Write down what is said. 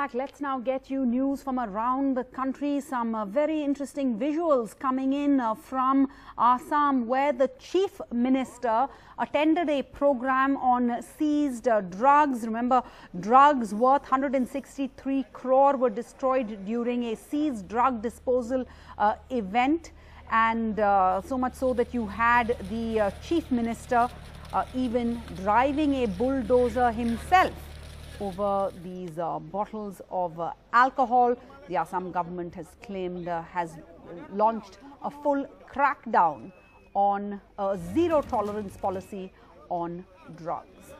Let's now get you news from around the country. Some uh, very interesting visuals coming in uh, from Assam, where the chief minister attended a program on seized uh, drugs. Remember, drugs worth 163 crore were destroyed during a seized drug disposal uh, event. And uh, so much so that you had the uh, chief minister even driving a bulldozer himself over these uh, bottles of uh, alcohol. The Assam government has claimed, uh, has launched a full crackdown on a zero tolerance policy on drugs.